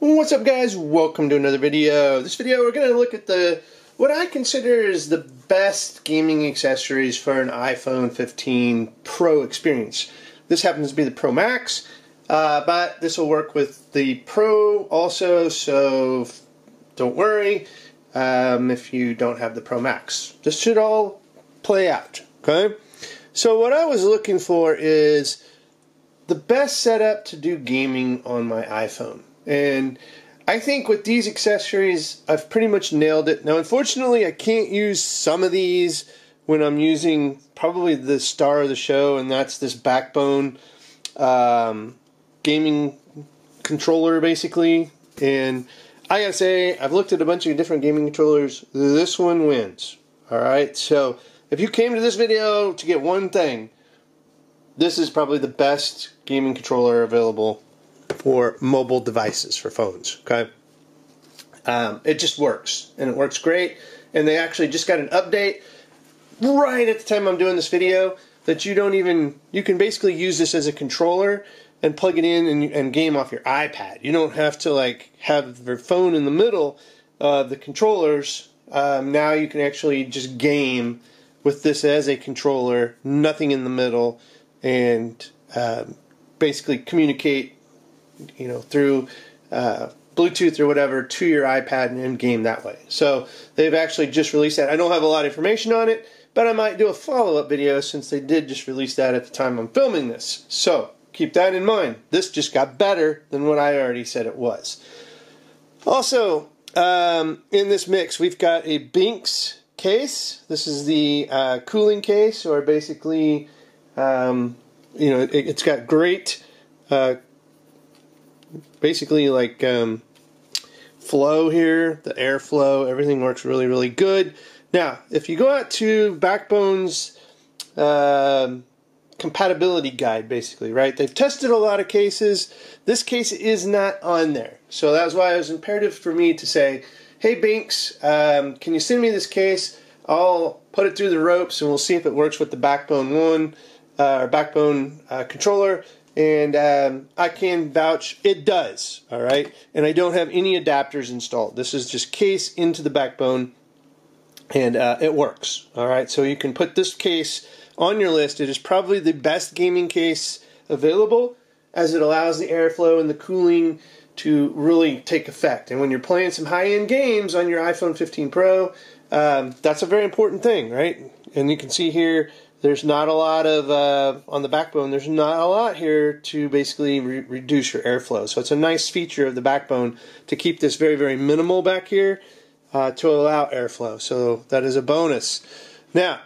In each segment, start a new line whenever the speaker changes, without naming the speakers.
What's up guys? Welcome to another video. This video we're going to look at the what I consider is the best gaming accessories for an iPhone 15 Pro experience. This happens to be the Pro Max, uh, but this will work with the Pro also, so don't worry um, if you don't have the Pro Max. This should all play out, okay? So what I was looking for is the best setup to do gaming on my iPhone. And I think with these accessories, I've pretty much nailed it. Now, unfortunately, I can't use some of these when I'm using probably the star of the show, and that's this Backbone um, gaming controller, basically. And I gotta say, I've looked at a bunch of different gaming controllers. This one wins. All right, so if you came to this video to get one thing, this is probably the best gaming controller available for mobile devices for phones. Okay, um, it just works and it works great. And they actually just got an update right at the time I'm doing this video that you don't even you can basically use this as a controller and plug it in and, and game off your iPad. You don't have to like have your phone in the middle of the controllers. Um, now you can actually just game with this as a controller, nothing in the middle, and um, basically communicate you know, through uh, Bluetooth or whatever to your iPad and game that way. So they've actually just released that. I don't have a lot of information on it, but I might do a follow up video since they did just release that at the time I'm filming this. So keep that in mind. This just got better than what I already said it was. Also, um, in this mix, we've got a Benks case. This is the uh, cooling case, or basically, um, you know, it, has got great uh, basically like um, flow here, the airflow, everything works really, really good. Now, if you go out to Backbone's uh, compatibility guide, basically, right? They've tested a lot of cases. This case is not on there. So that's why it was imperative for me to say, hey, Benks, um, can you send me this case? I'll put it through the ropes and we'll see if it works with the Backbone 1 uh, Backbone uh, controller and um, I can vouch it does. All right, and I don't have any adapters installed. This is just case into the backbone, and uh, it works. All right, so you can put this case on your list. It is probably the best gaming case available, as it allows the airflow and the cooling to really take effect. And when you're playing some high-end games on your iPhone 15 Pro, um, that's a very important thing, right? And you can see here there's not a lot of uh, on the backbone there's not a lot here to basically re- reduce your airflow. So it's a nice feature of the backbone to keep this very very minimal back here uh, to allow airflow. So that is a bonus. Now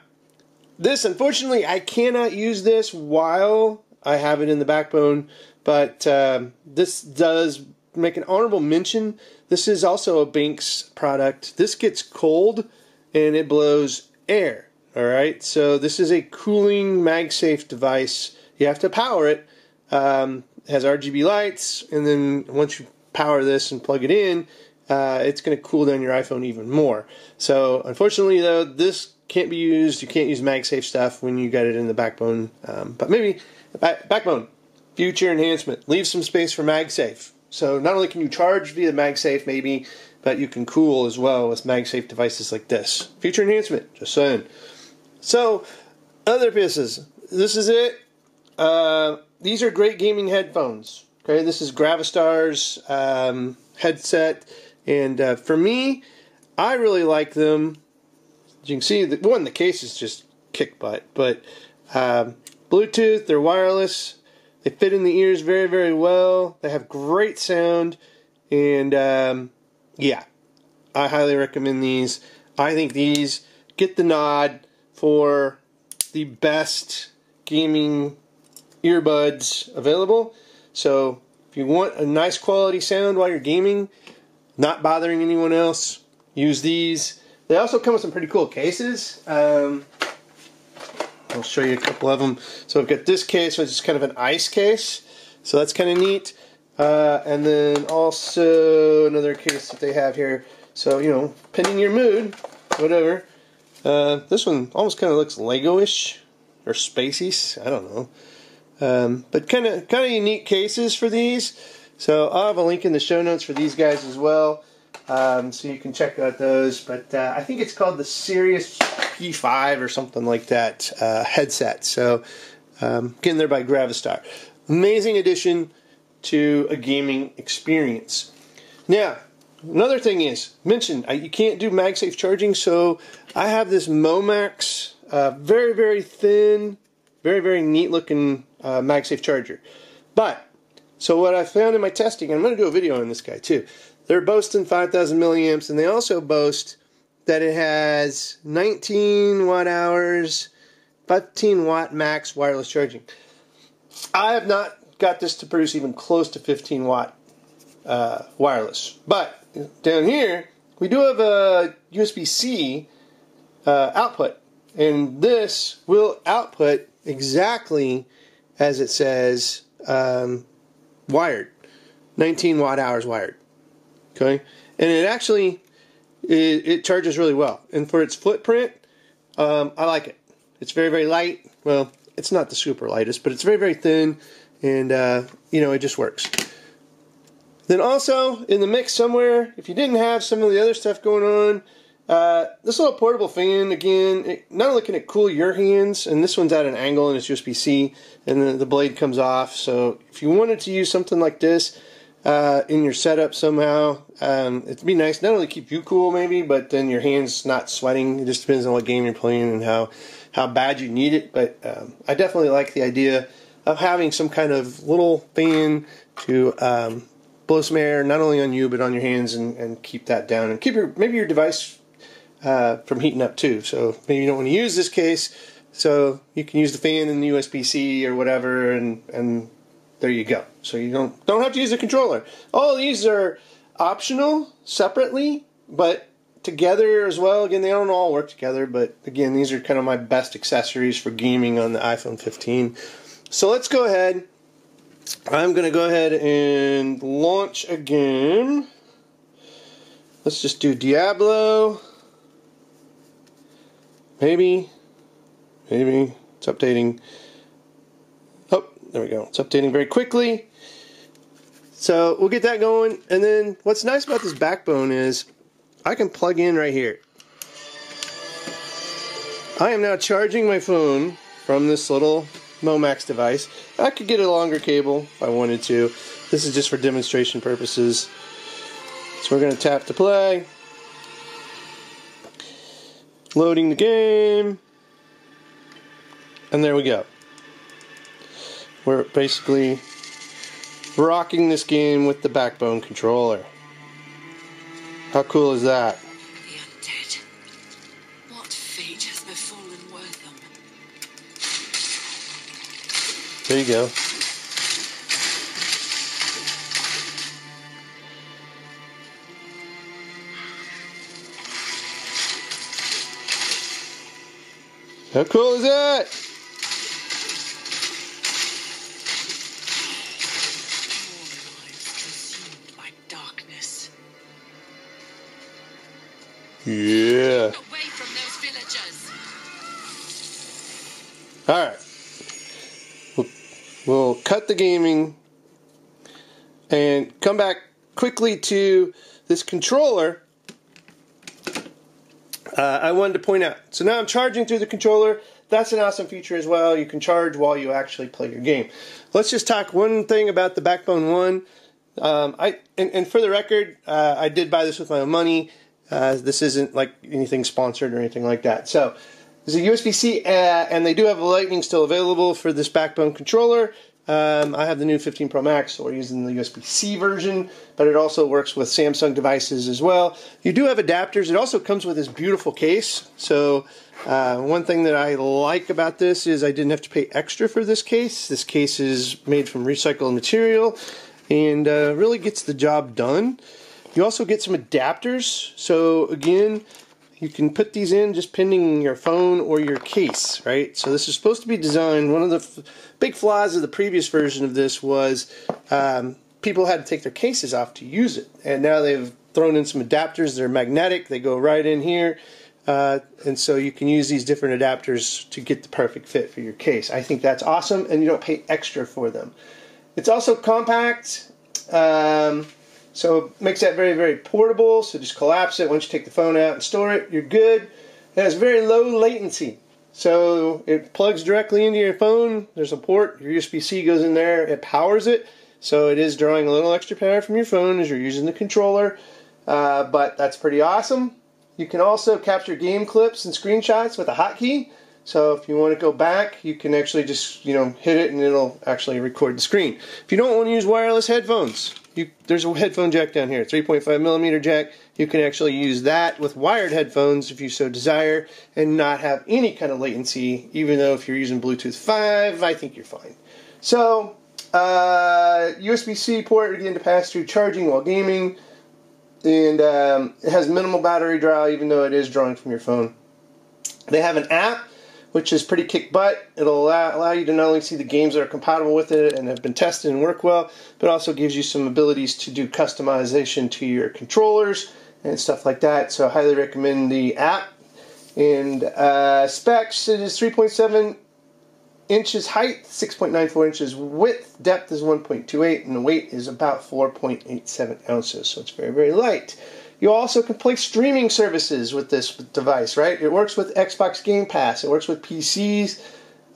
this unfortunately i cannot use this while i have it in the backbone but uh, this does make an honorable mention. This is also a Benks product. This gets cold and it blows air all right, so this is a cooling MagSafe device. You have to power it. Um, it has RGB lights, and then once you power this and plug it in, uh, it's going to cool down your iPhone even more. So unfortunately, though, this can't be used. You can't use MagSafe stuff when you got it in the backbone. Um, but maybe back, backbone future enhancement. Leave some space for MagSafe. So not only can you charge via MagSafe, maybe, but you can cool as well with MagSafe devices like this. Future enhancement. Just saying. So, other pieces. This is it. Uh, these are great gaming headphones. Okay, this is Gravastar's um, headset, and uh, for me, I really like them. As you can see, the one the case is just kick butt, but um, Bluetooth, they're wireless. They fit in the ears very, very well. They have great sound, and um, yeah, I highly recommend these. I think these get the nod for the best gaming earbuds available. So if you want a nice quality sound while you're gaming, not bothering anyone else, use these. They also come with some pretty cool cases. Um, I'll show you a couple of them. So I've got this case, which is kind of an ice case. So that's kind of neat. Uh, and then also another case that they have here. So, you know, pending your mood, whatever. Uh, this one almost kind of looks Lego-ish or spacey. I don't know. Um, but kind of kind of unique cases for these. So I'll have a link in the show notes for these guys as well, um, so you can check out those. But uh, I think it's called the Sirius P5 or something like that uh, headset. So um, getting there by Gravastar. Amazing addition to a gaming experience. Now, another thing is mentioned you can't do MagSafe charging, so I have this Momax, uh, very very thin, very very neat looking uh, MagSafe charger, but so what I found in my testing, I'm going to do a video on this guy too. They're boasting 5,000 milliamps, and they also boast that it has 19 watt hours, 15 watt max wireless charging. I have not got this to produce even close to 15 watt uh, wireless, but down here we do have a USB-C uh, output, and this will output exactly as it says um, wired, 19 watt hours wired. Okay, and it actually it, it charges really well, and for its footprint, um, I like it. It's very very light. Well, it's not the super lightest, but it's very very thin, and uh, you know it just works. Then also in the mix somewhere, if you didn't have some of the other stuff going on, uh, this little portable fan, again, it, not only can it cool your hands, and this one's at an angle and it's USB-C, and the, the blade comes off. So if you wanted to use something like this uh, in your setup somehow, um, it'd be nice. Not only keep you cool maybe, but then your hands not sweating. It just depends on what game you're playing and how how bad you need it. But um, I definitely like the idea of having some kind of little fan to um, blow some air, not only on you but on your hands, and, and keep that down and keep your maybe your device uh, from heating up too. So maybe you don't want to use this case, so you can use the fan and the USB-C or whatever, and and there you go. So you don't don't have to use a controller. All these are optional separately, but together as well. Again, they don't all work together, but again, these are kind of my best accessories for gaming on the iPhone 15. So let's go ahead. I'm going to go ahead and launch a game. Let's just do Diablo. Maybe. Maybe. It's updating. Oh, there we go. It's updating very quickly. So we'll get that going. And then what's nice about this backbone is I can plug in right here. I am now charging my phone from this little Momax device. I could get a longer cable if I wanted to. This is just for demonstration purposes. So we're going to tap to play. Loading the game. And there we go. We're basically rocking this game with the backbone controller. How cool is that? There you go. How cool is that?
All lives consumed by darkness.
Yeah.
Away from those villagers!
All right. We'll, cut the gaming and come back quickly to this controller. Uh, I wanted to point out. So now I'm charging through the controller. That's an awesome feature as well. You can charge while you actually play your game. Let's just talk one thing about the Backbone One. Um, I and, and for the record, uh, I did buy this with my own money. Uh, this isn't like anything sponsored or anything like that. So there's a USB-C, uh, and they do have a Lightning still available for this Backbone controller. Um, I have the new 15 Pro Max, so we're using the USB-C version, but it also works with Samsung devices as well. You do have adapters. It also comes with this beautiful case. So uh, one thing that I like about this is I didn't have to pay extra for this case. This case is made from recycled material and uh, really gets the job done. You also get some adapters. So again, you can put these in just pending your phone or your case, right? So this is supposed to be designed. One of the big flaws of the previous version of this was um, people had to take their cases off to use it, and now they've thrown in some adapters. They're magnetic. They go right in here. Uh, and so you can use these different adapters to get the perfect fit for your case. I think that's awesome, and you don't pay extra for them. It's also compact, um, so it makes that very, very portable. So just collapse it. Once you take the phone out and store it, you're good. It has very low latency. So it plugs directly into your phone. There's a port. Your USB-C goes in there. It powers it. So it is drawing a little extra power from your phone as you're using the controller. Uh, but that's pretty awesome. You can also capture game clips and screenshots with a hotkey. So if you want to go back, you can actually just you know hit it and it'll actually record the screen. If you don't want to use wireless headphones, you, there's a headphone jack down here, 3.5 millimeter jack. You can actually use that with wired headphones if you so desire, and not have any kind of latency. Even though if you're using Bluetooth 5, I think you're fine. So uh, USB-C port again to pass through charging while gaming, and um, it has minimal battery draw, even though it is drawing from your phone. They have an app which is pretty kick butt. It'll allow, allow, you to not only see the games that are compatible with it and have been tested and work well, but also gives you some abilities to do customization to your controllers and stuff like that. So I highly recommend the app. And uh, specs, it is 3.7 inches height, 6.94 inches width, depth is 1.28, and the weight is about 4.87 ounces. So it's very, very light. You also can play streaming services with this device, right? It works with Xbox Game Pass, it works with PCs,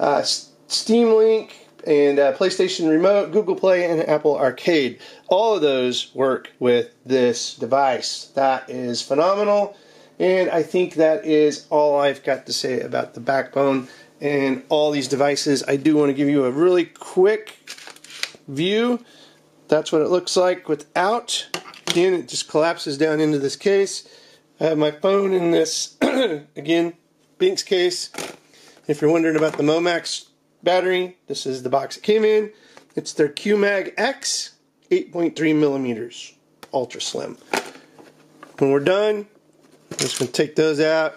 uh, Steam Link, and uh, PlayStation Remote, Google Play, and Apple Arcade. All of those work with this device. That is phenomenal, and I think that is all I've got to say about the backbone and all these devices. I do want to give you a really quick view. That's what it looks like without again, it just collapses down into this case. I have my phone in this, again, Benks case. If you're wondering about the Momax battery, this is the box it came in. It's their QMag X 8.3 millimeters, ultra slim. When we're done, I'm just going to take those out.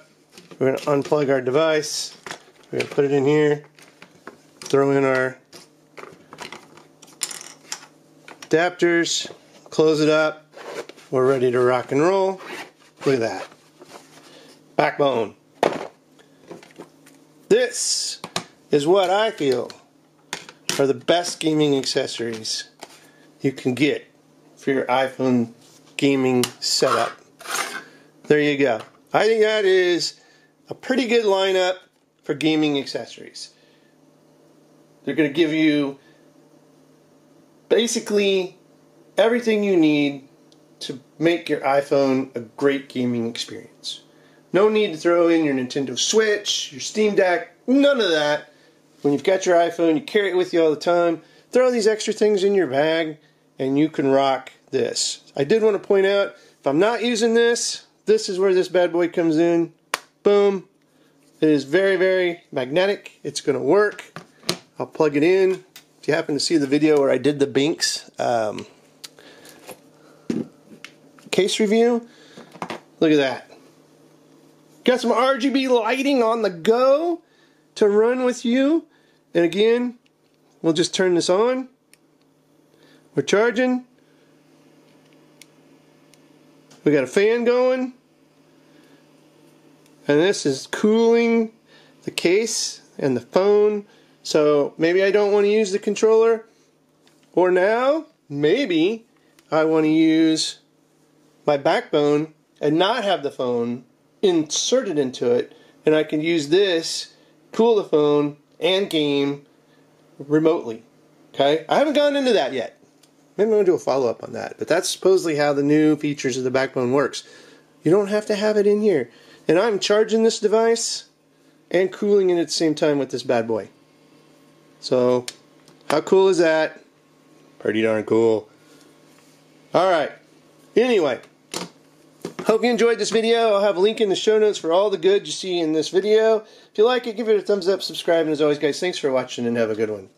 We're going to unplug our device. We're going to put it in here, throw in our adapters, close it up, we're ready to rock and roll. Look at that. Backbone. This is what I feel are the best gaming accessories you can get for your iPhone gaming setup. There you go. I think that is a pretty good lineup for gaming accessories. They're going to give you basically everything you need to make your iPhone a great gaming experience. No need to throw in your Nintendo Switch, your Steam Deck, none of that. When you've got your iPhone, you carry it with you all the time. Throw these extra things in your bag, and you can rock this. I did want to point out if I'm not using this, this is where this bad boy comes in. Boom. It is very, very magnetic. It's going to work. I'll plug it in. If you happen to see the video where I did the Benks, um, case review. Look at that. Got some RGB lighting on the go to run with you. And again, we'll just turn this on. We're charging. We got a fan going. And this is cooling the case and the phone. So maybe I don't want to use the controller. Or now, maybe I want to use my backbone and not have the phone inserted into it, and I can use this, cool the phone, and game remotely. Okay? I haven't gone into that yet. Maybe I'm to do a follow up on that. But that's supposedly how the new features of the backbone works. You don't have to have it in here. And I'm charging this device and cooling it at the same time with this bad boy. So, how cool is that? Pretty darn cool. Alright. Anyway, Hope you enjoyed this video. I'll have a link in the show notes for all the good you see in this video. If you like it, give it a thumbs up, subscribe, and as always, guys, thanks for watching and have a good one.